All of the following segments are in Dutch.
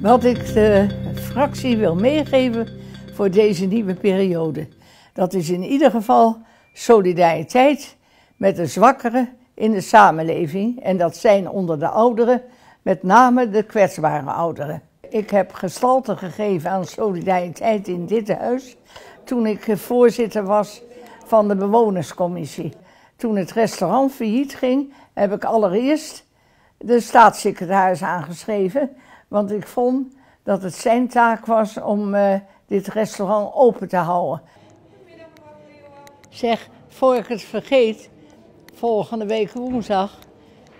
Wat ik de fractie wil meegeven voor deze nieuwe periode. Dat is in ieder geval solidariteit met de zwakkeren in de samenleving. En dat zijn onder de ouderen met name de kwetsbare ouderen. Ik heb gestalte gegeven aan solidariteit in dit huis toen ik voorzitter was van de bewonerscommissie. Toen het restaurant failliet ging, heb ik allereerst de staatssecretaris aangeschreven, want ik vond dat het zijn taak was om uh, dit restaurant open te houden. Zeg, voor ik het vergeet, volgende week woensdag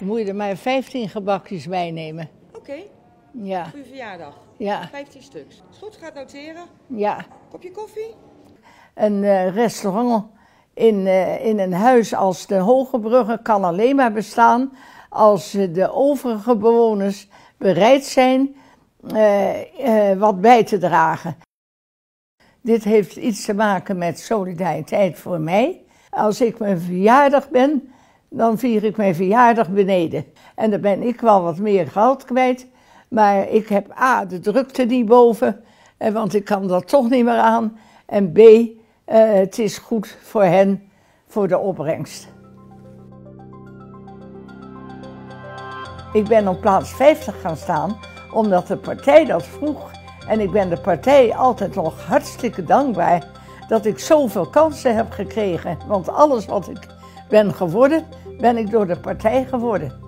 moet je er maar 15 gebakjes meenemen. Oké. Okay. Ja. Voor je verjaardag. Ja. 15 stuks. Is goed, gaat noteren. Ja. Kopje koffie? Een uh, restaurant in, uh, in een huis als de Hogebrugge kan alleen maar bestaan als de overige bewoners bereid zijn uh, wat bij te dragen. Dit heeft iets te maken met solidariteit voor mij. Als ik mijn verjaardag ben, dan vier ik mijn verjaardag beneden. En dan ben ik wel wat meer geld kwijt. Maar ik heb A, de drukte niet boven, want ik kan dat toch niet meer aan. En B, het is goed voor hen, voor de opbrengst. Ik ben op plaats 50 gaan staan, omdat de partij dat vroeg. En ik ben de partij altijd nog hartstikke dankbaar dat ik zoveel kansen heb gekregen. Want alles wat ik ben geworden, ben ik door de partij geworden.